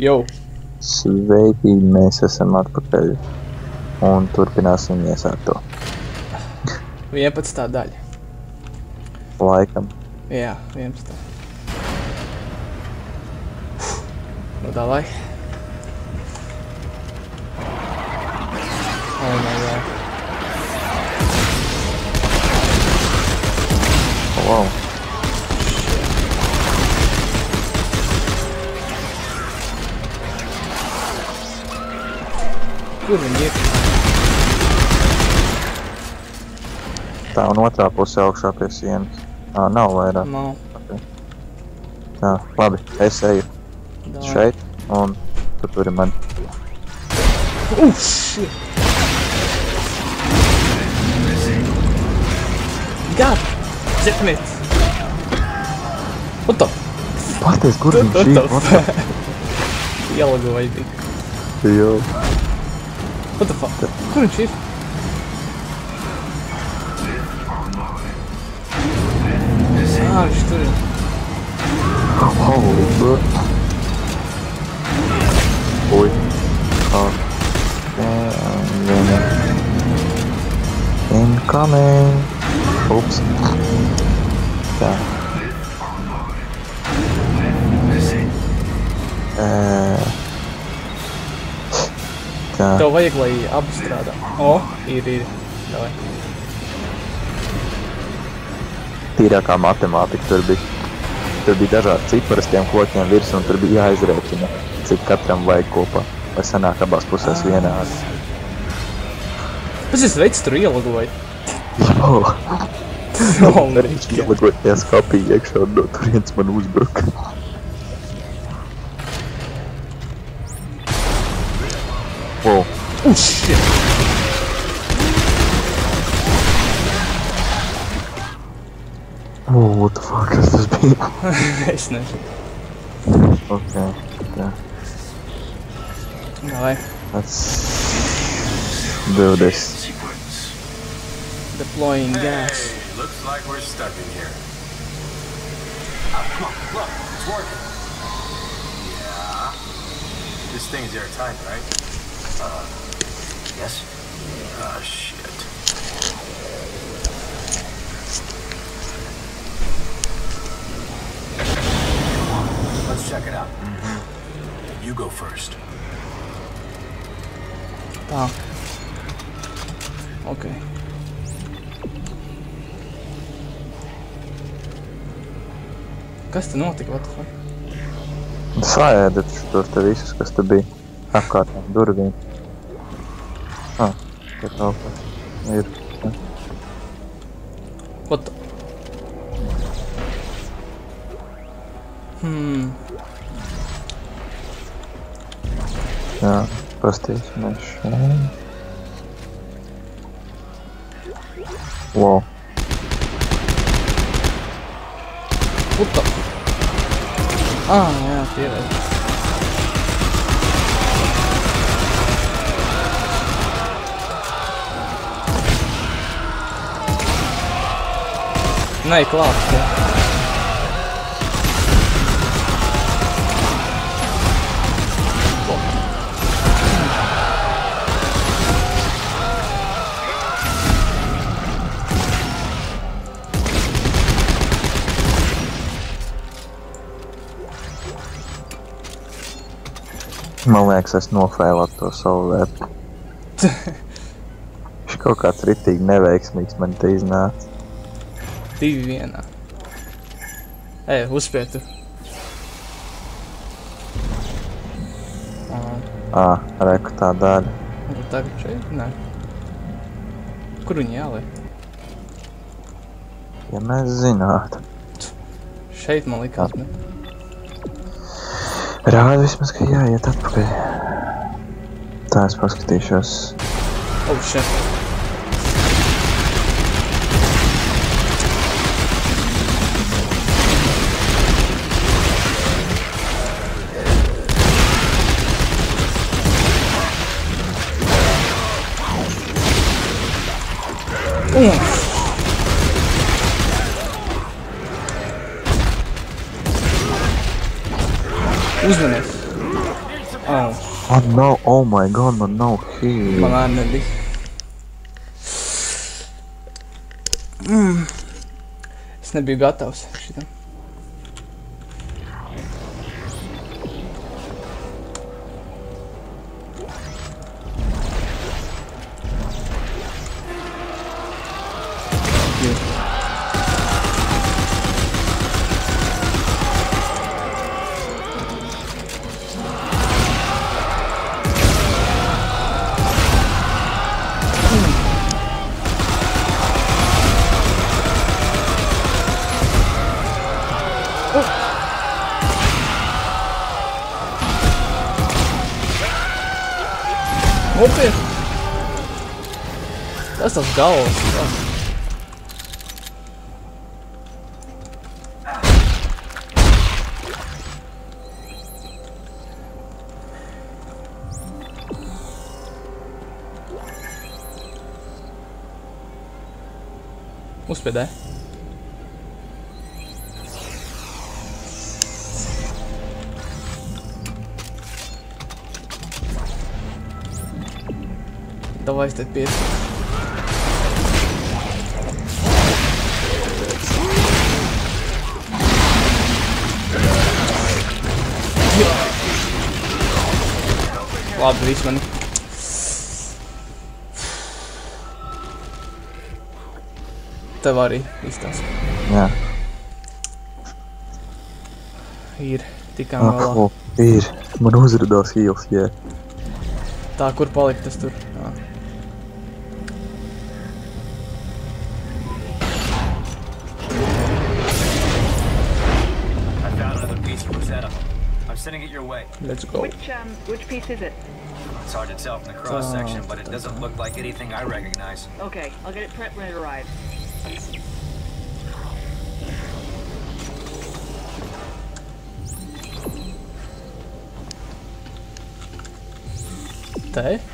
Jau. Sveiki, mēs esam atpakaļ. Un turpināsim iesākt to. 11. daļa. Laikam. Jā, 11. Nu, davai. Oh my god. Wow. Kur viņi ir? Tā un otrā pusē augšā pie sienas. Ā, nav vairāk. Nav. Tā, labi, es eju Davai. šeit un tu turi man. Uf, shit. God damn it. What the? Paties, kur viņš ir? Bija. the- Jo. What the fuck? Come on, Chief. Ah, что ли? Ой. А. Incoming. Oops. Так. Uh. Tā. Tev vajag, lai abi strādā. O, ir, ir. Davai. tīrākā matemātika tur bija. Tur bija dažādi cipari ar tiem kokiem virs, un tur bija jāizrēķina, cik katram vajag kopā. Lai sanāk abās pusēs vienādi. Pēc es veids tur ielagoju. Jo, Holy viņš ielagoties kapī iekšā un no turienes man uzbruka. Oh, shit. oh, what the fuck, kas tas bija? es nezinu. Ok, tā, Davai. let's do this. Deploying gas. Looks like we're stuck in here. Ah, come on, look, it's working. Yeah. This thing's airtight, right? Uh, yes. Ah, shit. Let's check it out. Mm-hmm. You go first. Tā. Ok. Kas te notika? What the fuck? Saēdat tos te visus, kas te bija apkārt durvīm. Ah, ir. What the? Hmm. Jā, pastīsimies šeit. Wow. What the? Ah, jā, pieredzi. Klāt. Jā. Man liekas, es nofēlēju to savu vērtu. Viņš kaut kāds ritīgi neveiksmīgs man te iznāca. Divi vienā. Ej, uzspietu. Ah, Ā, reku tā daļa. nu tagad šeit? Nē. Kur viņi jāliek? Ja mēs zinātu. Šeit man likās, ne? Rāda vismaz, ka jāiet atpakaļ. Tā es paskatīšos. Oh, shit. Oh my god, man nav heal. man arī nebija. Mm. Es nebiju gatavs šitam. Tas tas galvas. tas. Uzspiedē. Давай стать Labi, viss mani. Tev arī izstāsta. Jā, Ir tikām ak, galā. o, ir. Man uzrādās heals, jā. Tā, kur palikt tas tur? Jā. Sending it your way. Let's go. Which um, which piece is it? It's hard to tell from the cross section, but it doesn't look like anything I recognize. Okay, I'll get it prepped when it arrives.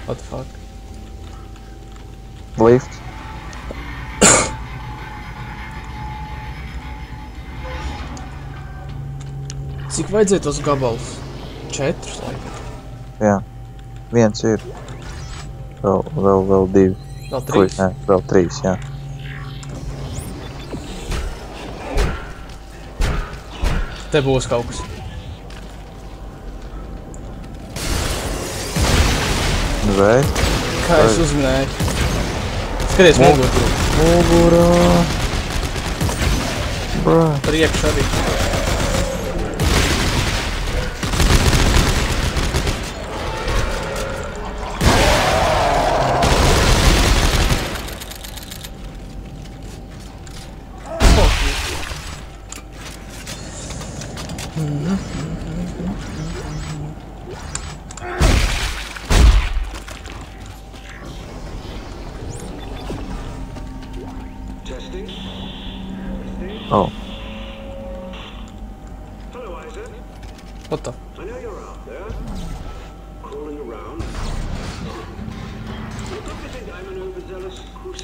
What the fuck? Lift. Cik vajadzēja tos gabalus? Četrus, laikam. Jā. Viens ir. Vēl, vēl, vēl divi. Vēl trīs. nē, vēl trīs, jā. Te būs kaut kas. Vai? Kā es uzminēju? Skaties, mugurā. Mugurā. Brā. Priekš arī. Testing.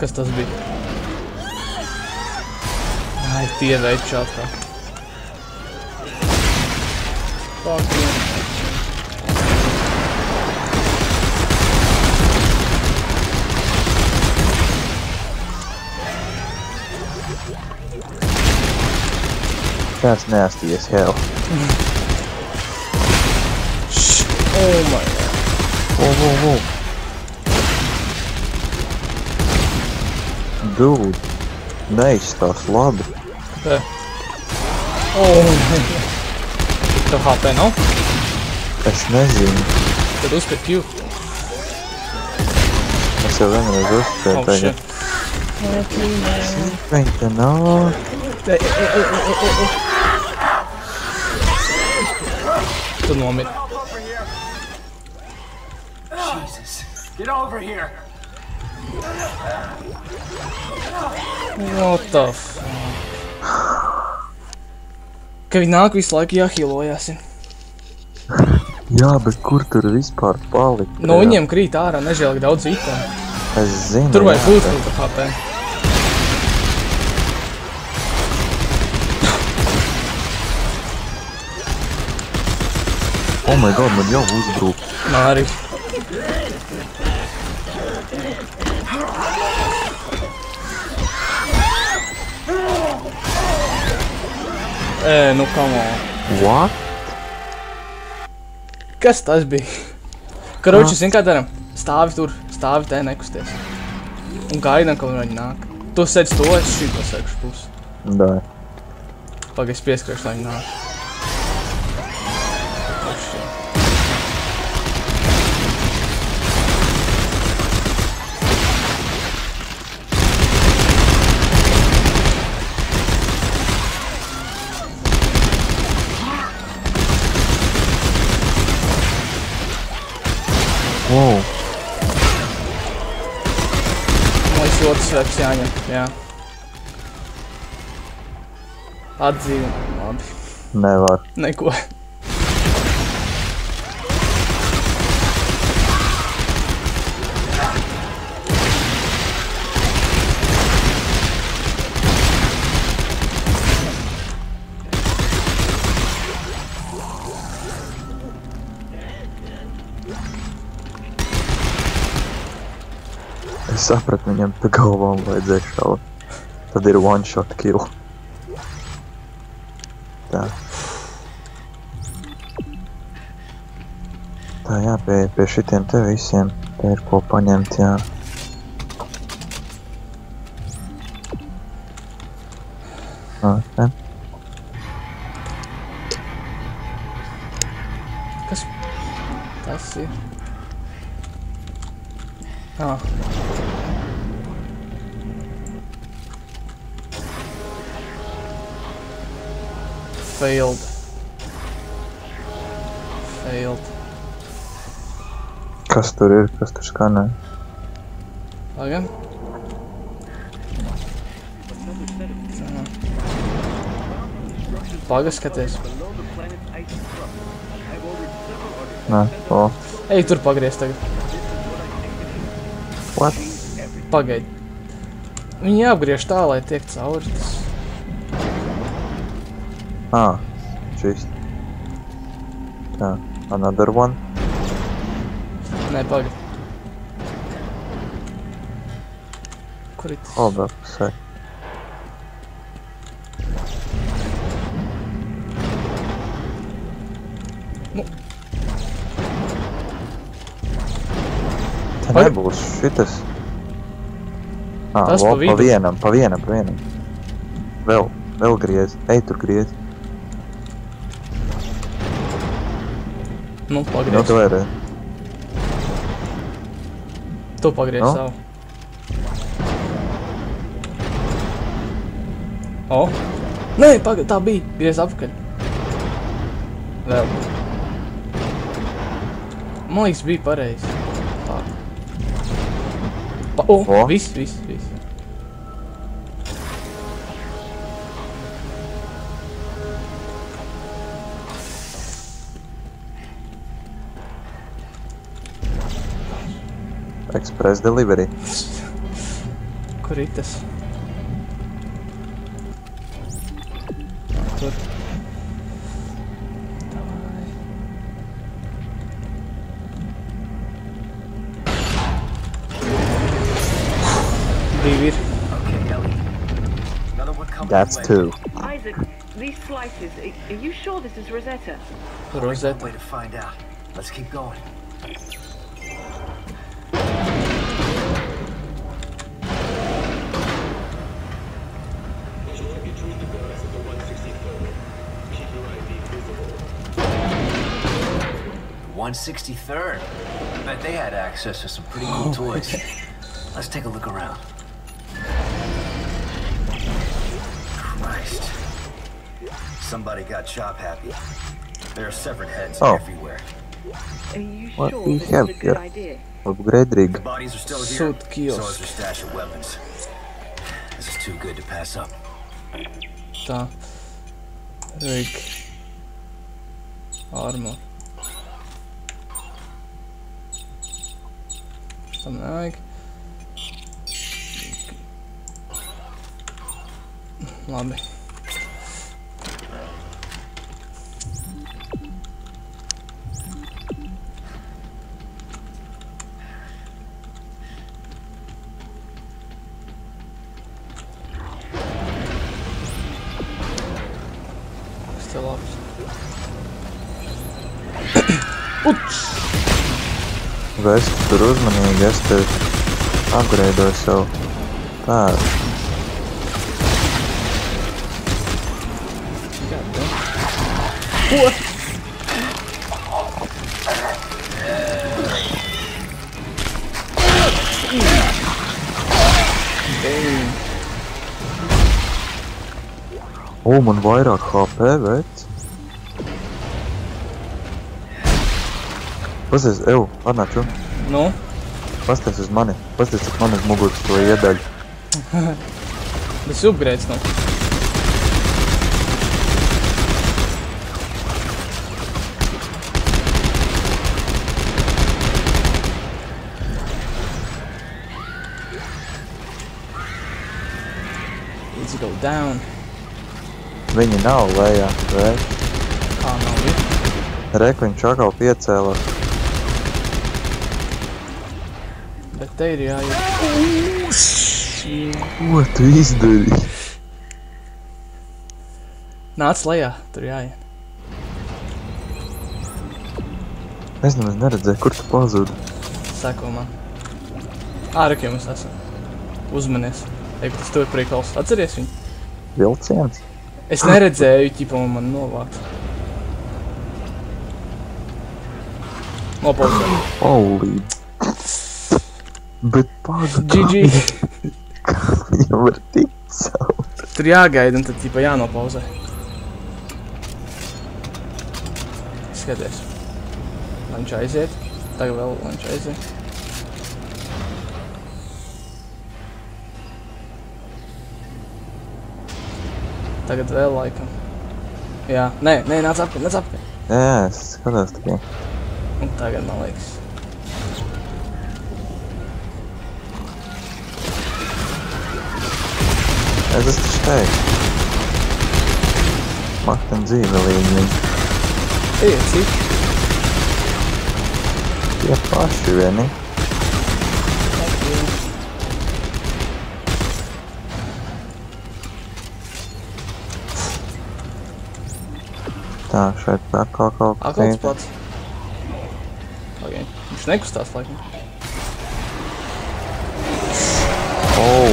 Kas tas bija? Ai, tie veidi čatkā. Fuck you. That's nasty as hell. Oh my god. Whoa, whoa, whoa. Dude. Neizstās labi. Te. Oh my god. Tev HP nav? Es nezinu. Tad uzspēr Q. Es jau vienreiz uzspēju Oh tagad. shit. Viņa te nav. Tu nomiri. Over here. Jesus. Get over here. What the f... Ka viņi nāk visu laiku jāhīlojās. Jā, bet kur tur vispār palika? No viņiem krīt ārā nežēlīgi daudz itemu. Es zinu. Tur vajag būt kaut HP. Oh my god, man jau uzbruk. Man arī. Ē, nu come on. What? Kas tas bija? Karoči, zin kā daram? Stāvi tur, stāvi te nekusties. Un gaidām, kad viņi nāk. Tu sēdz to, es šito sēkšu pusi. Da. Pagaid, es pieskriešu, lai viņi nāk. Reps jāņem, jā. Atdzīvi, labi. Nevar. Neko. Sapratu, viņam pa galvām vajadzēja šaut. Tad ir one shot kill. Tā. Tā jā, pie, pie šitiem te visiem. Te ir ko paņemt, jā. Ok. Kas? Tas ir. Ah. Failed. Failed. Kas tur ir, kas tur skanē? Pagaid. Pagaid, skaties. Nē, o. Ej, tur pagriez tagad. What? Pagaid. Viņi jāapgriež tā, lai tiek cauri tas. Ah, šis. Tā, another one. Nē, pagaid. Kur ir tas? Labā pusē. Nu. Te nebūs šitas. Ah, Tas vo, pa pa vidu. vienam, pa vienam, pa vienam. Vēl, vēl griez. Ej, tur griez. Nu, Nu, pagriez. tu vari. Tu pagriez Nu? savu. O! Nē, pagaid, tā bija. Griez apakaļ. Vēl. Man liekas, bija pareizi. Tā. Pa, o, O. viss, viss, viss. Express delivery. Coritas. Tur. Divir. That's two. Isaac, these slices, are you sure this is Rosetta? Rosetta. Way to find out. Let's keep going. One sixty third. I Bet they had access to some pretty cool oh. toys. Let's take a look around. Christ. Somebody got shop happy. There are severed heads Oh. everywhere. Are you What sure we this have is a good here? idea? Upgrade rig. The bodies are still here. Suit So kiosk. is their stash of weapons. This is too good to pass up. Tā. Rig. Armor. something like. Lobby. Vest tur uzmanīgi, es te upgradeoju savu tēlu. Goddamn. Ko? O, man vairāk HP, vec. Pasties, ev, atnāc, Nu, pasties uz mani. Pasties, cik man uz muguras to iedaļu. tas upgrades nu. Let's go down. Viņi nav lejā, vec. Kā nav ir? Rek, viņš atkal piecēlās. Te ir jāiet. Ko tu izdarīji? Nāc lejā, tur jāiet. Es nemaz neredzēju, kur tu pazudi. Seko man. Ārā, jau mēs esam. Uzmanies. Ej, tas tur priekals. Atceries viņu? Vilciens? Es neredzēju, ķipa, un man novāc. Nopauzē. Holy. Bet pagaidi. GG. Viņam var tikt savu. Tur jāgaida, un tad, ķipa, jānopauzē. Skaties. Lai viņš aiziet. Tagad vēl, lai viņš aiziet. Tagad vēl laikam. Jā, nē, nē, nāc apkārt, nāc apkārt. Jā, es skatos tikai. Un tagad man liekas. Es esmu taču teicu. Maktan dzīve līdzi. Ej, cik? Tie paši vieni. Tā, šeit atkal kaut Atkal kas tas pats. Okay. Viņš nekustās laikam. Holy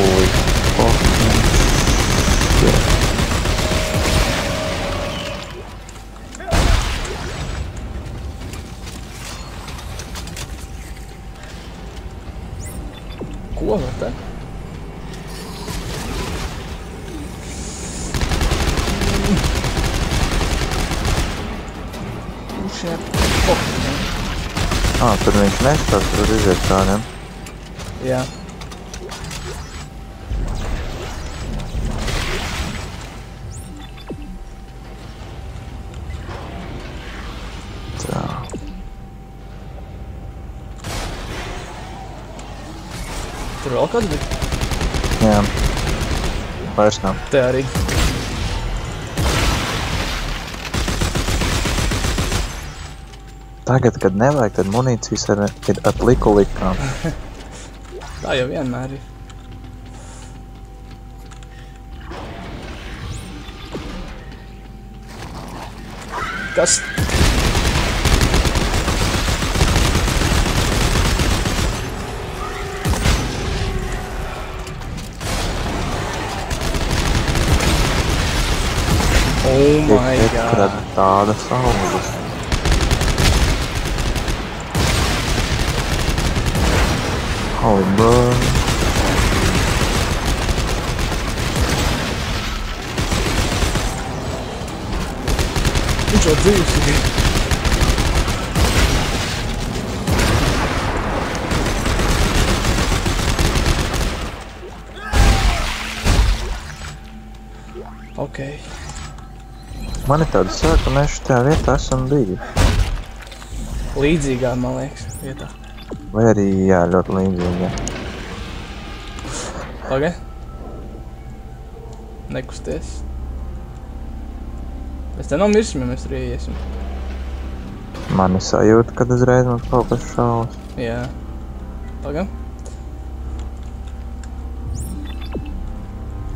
Ā, tur viņš nestās, tur iziet kādiem. jā. Tā. Tur vēl kāds bija? Jā. Vairs nav. Te arī. Tagad, kad nevajag, tad munīcijas ir, ir atliku likām. Tā jau vienmēr ir. Kas? Oh my god. tādas augļas. Hồi bơ Ui trời dữ gì Ok. Man ir tāda sēka, mēs šajā vietā esam bijuši. Līdzīgā, man liekas, vietā. Vai arī, jā, ļoti līdzīgi. Pagai. Nekusties. Mēs te nomirsim, ja mēs tur ieiesim. Man ir sajūta, ka uzreiz mums kaut kas šaus. Jā. Pagai.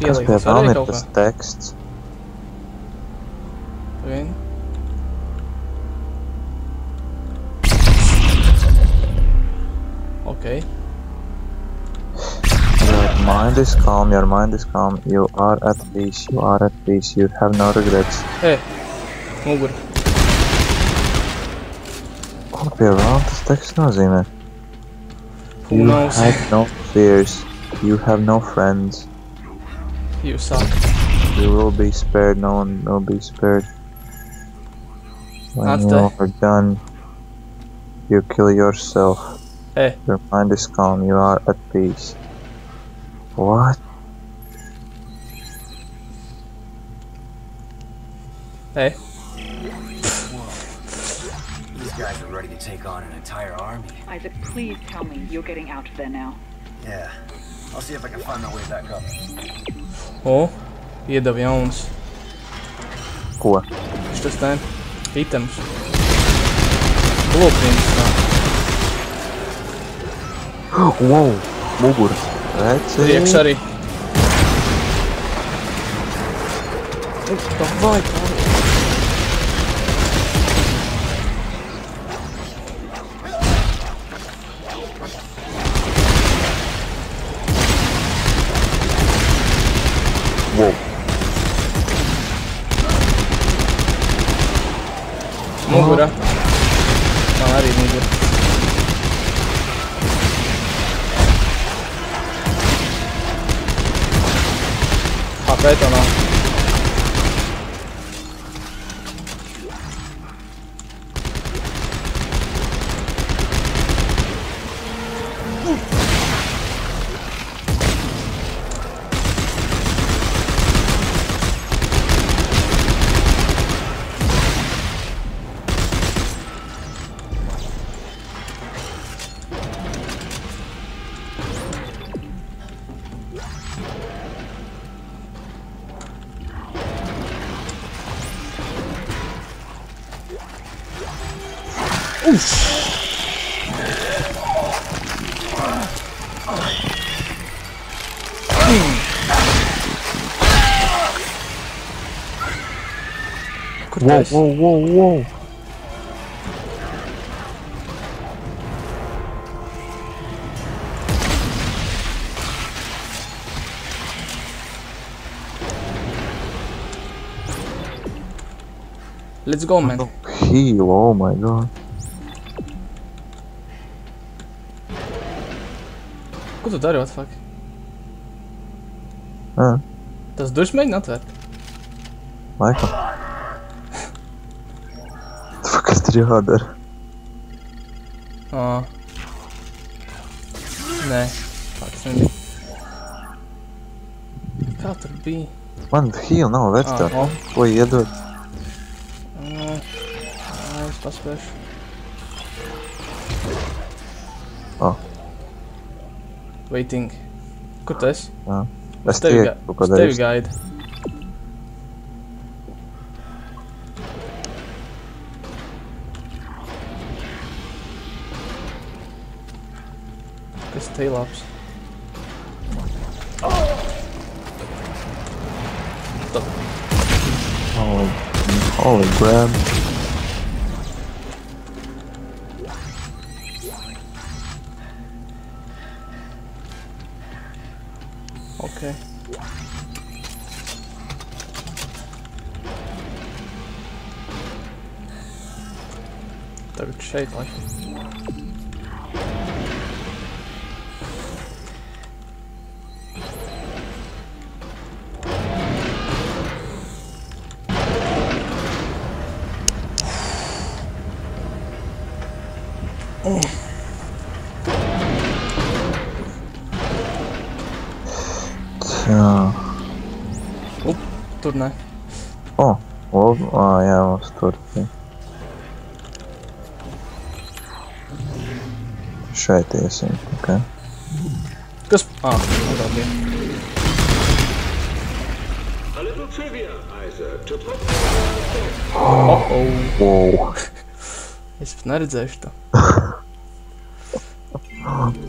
Kas pie Arī ir tas teksts? Pagai. Ok. Your mind is calm, your mind is calm, you are at peace, you are at peace, you have no regrets. E! Muguri. Ko pie vēl tas teksts nozīmē? Who You knows? have no fears, you have no friends, You suck. you will be spared, no one will be spared. When That's you are done, you kill yourself. E! Your mind is calm, you are at peace. What? Hey. These guys are ready to take on an entire army. Isaac, please tell me you're getting out of there now. Yeah. I'll see if I can find my way back up. O! Iedeva jauns. Ko? Viņš tas te. Items. Blueprints. tā. Uou, mógór. Egyszerű. Riek szari. Itt a baj. Wow. Mogura. Ah. Már. えたな。whoa, this. Whoa, whoa, whoa. Let's go, man. Heal, oh my god. Ko to udarł, what the fuck? A. To jest dusz, mate? Not that. Michael. Tur jādara? Ā. Nē, tas nebija. Kā tur bija? Man heal nav vērts tā. Aha. Ko iedod? Ā, ā, es paspēšu. Ā. Waiting. Kur tu esi? Es tevi, tevi darīšu. gaidu. Pelops. Holy, holy grab. Okay. Third shade, like. Пол... А, я в Турции. Что это, если не пока? Госп... А, ну да, блин. Оу. Если бы нарит за что.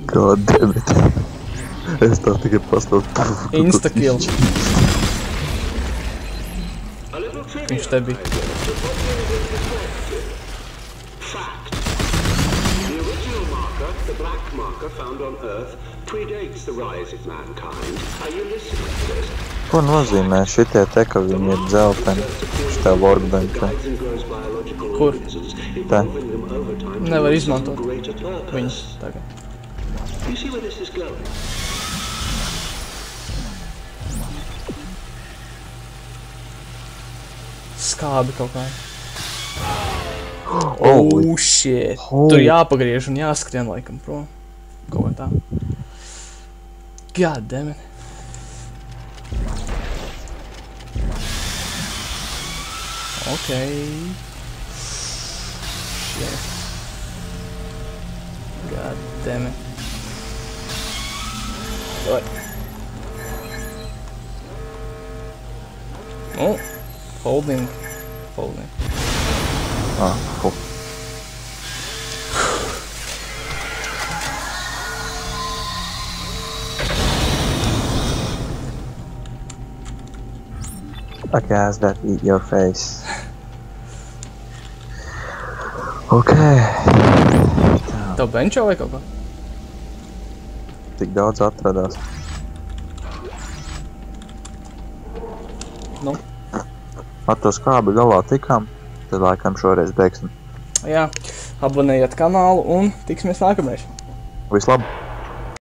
God damn it. Это такой просто... Инстакил. Viņš te bija. Fact. The black marker found on Earth, predates the rise of mankind. Are you listening to this? Ko nozīmē šitie te, ka viņi ir dzelteni? Šitā workbenchā. Kur? to Nevar izmantot. Viņus tagad. You see where this is going? Skābi kaut kā. Oh, Oh, shit. Oh. Tur jāpagriež un jāskrien laikam prom. Kaut kā tā. God damn it. Okay. Shit. God damn it. What? Oh, holding, holding. ah, fu. A gas that eat your face. Ok, Tev benčo vai kaut kā? tik daudz atradās. Ar to skābi galā tikām, tad laikam šoreiz beigsim. jā. Abonējiet kanālu un tiksimies nākamreiz. Vislabāk!